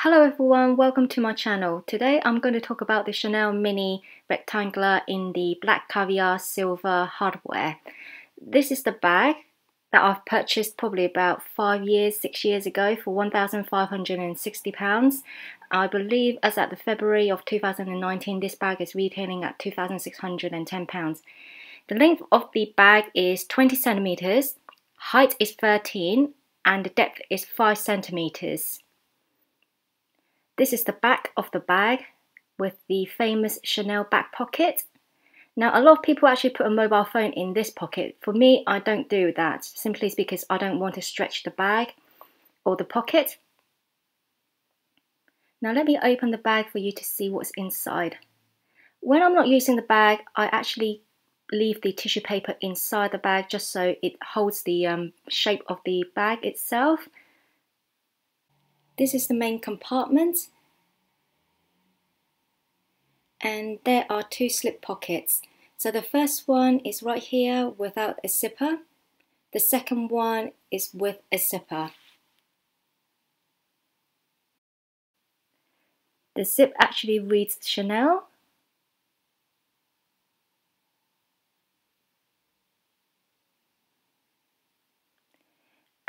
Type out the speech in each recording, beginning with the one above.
Hello everyone, welcome to my channel. Today I'm going to talk about the Chanel Mini Rectangular in the black caviar silver hardware. This is the bag that I've purchased probably about 5 years, 6 years ago for £1,560. I believe as at the February of 2019 this bag is retailing at £2,610. The length of the bag is 20 centimeters, height is 13 and the depth is 5 centimeters. This is the back of the bag with the famous Chanel back pocket. Now, a lot of people actually put a mobile phone in this pocket. For me, I don't do that, simply because I don't want to stretch the bag or the pocket. Now, let me open the bag for you to see what's inside. When I'm not using the bag, I actually leave the tissue paper inside the bag just so it holds the um, shape of the bag itself. This is the main compartment. And there are two slip pockets. So the first one is right here without a zipper. The second one is with a zipper. The zip actually reads Chanel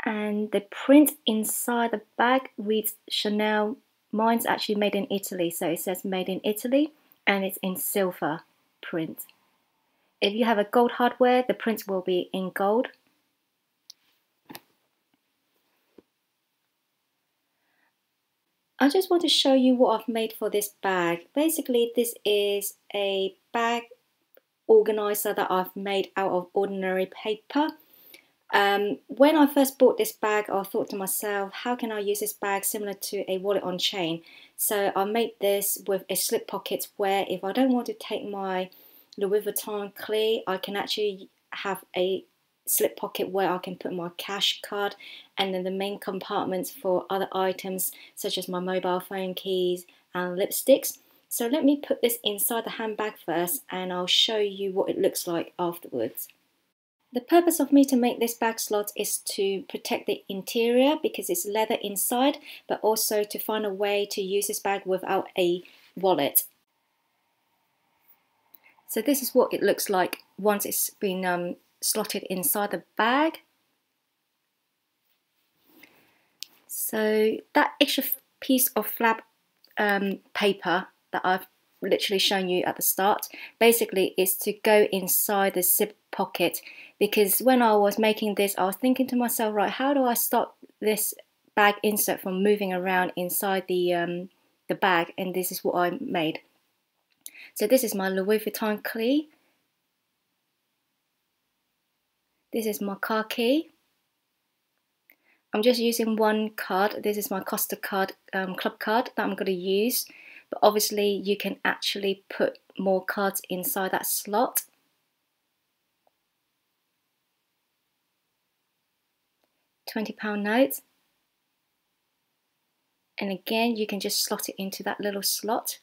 and the print inside the bag reads Chanel. Mine's actually made in Italy, so it says made in Italy and it's in silver print. If you have a gold hardware, the print will be in gold. I just want to show you what I've made for this bag. Basically, this is a bag organizer that I've made out of ordinary paper. Um, when I first bought this bag, I thought to myself, how can I use this bag similar to a wallet on chain? So I made this with a slip pocket where if I don't want to take my Louis Vuitton Cles, I can actually have a slip pocket where I can put my cash card and then the main compartments for other items such as my mobile phone keys and lipsticks. So let me put this inside the handbag first and I'll show you what it looks like afterwards. The purpose of me to make this bag slot is to protect the interior because it's leather inside, but also to find a way to use this bag without a wallet. So this is what it looks like once it's been um, slotted inside the bag. So that extra piece of flap um, paper that I've literally shown you at the start. Basically is to go inside the zip pocket because when I was making this I was thinking to myself right how do I stop this bag insert from moving around inside the um, the bag? And this is what I made. So this is my Louis Vuitton key. This is my car key. I'm just using one card. This is my Costa card um, club card that I'm going to use but obviously you can actually put more cards inside that slot. £20 note. And again, you can just slot it into that little slot.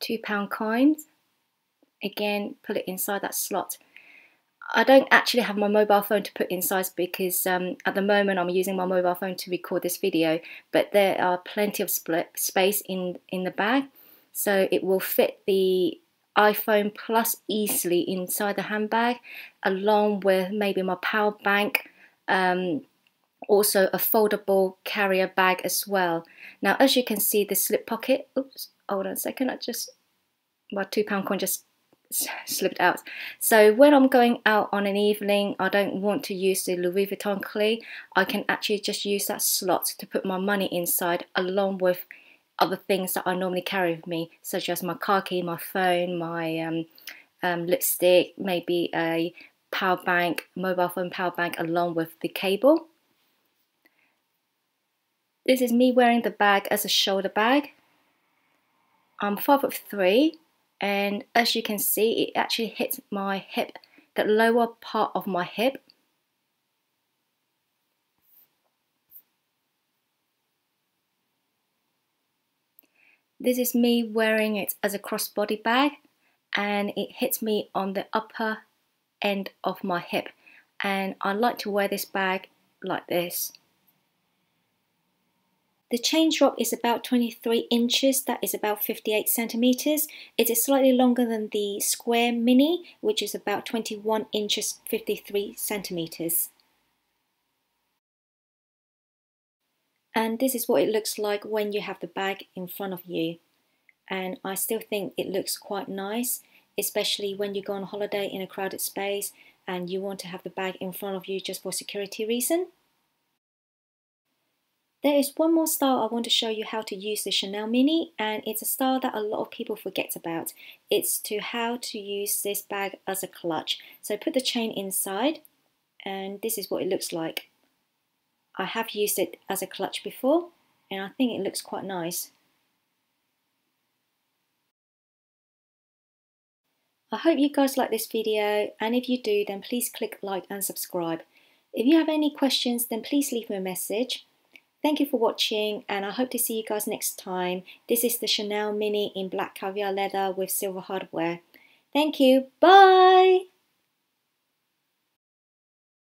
£2 coins. Again, put it inside that slot. I don't actually have my mobile phone to put inside because um, at the moment I'm using my mobile phone to record this video but there are plenty of space in in the bag. So it will fit the iPhone Plus easily inside the handbag along with maybe my power bank um, also a foldable carrier bag as well. Now as you can see the slip pocket oops hold on a second I just my two pound coin just slipped out. So when I'm going out on an evening, I don't want to use the Louis Vuitton Cles. I can actually just use that slot to put my money inside along with other things that I normally carry with me, such as my car key, my phone, my um, um, lipstick, maybe a power bank, mobile phone power bank along with the cable. This is me wearing the bag as a shoulder bag. I'm 5 foot 3 and as you can see it actually hits my hip the lower part of my hip this is me wearing it as a crossbody bag and it hits me on the upper end of my hip and I like to wear this bag like this. The chain drop is about 23 inches, that is about 58 centimeters. It is slightly longer than the square mini, which is about 21 inches, 53 centimeters. And this is what it looks like when you have the bag in front of you. And I still think it looks quite nice, especially when you go on holiday in a crowded space and you want to have the bag in front of you just for security reason. There is one more style I want to show you how to use the Chanel Mini and it's a style that a lot of people forget about. It's to how to use this bag as a clutch. So put the chain inside and this is what it looks like. I have used it as a clutch before and I think it looks quite nice. I hope you guys like this video and if you do then please click like and subscribe. If you have any questions then please leave me a message. Thank you for watching and I hope to see you guys next time. This is the Chanel Mini in black caviar leather with silver hardware. Thank you. Bye!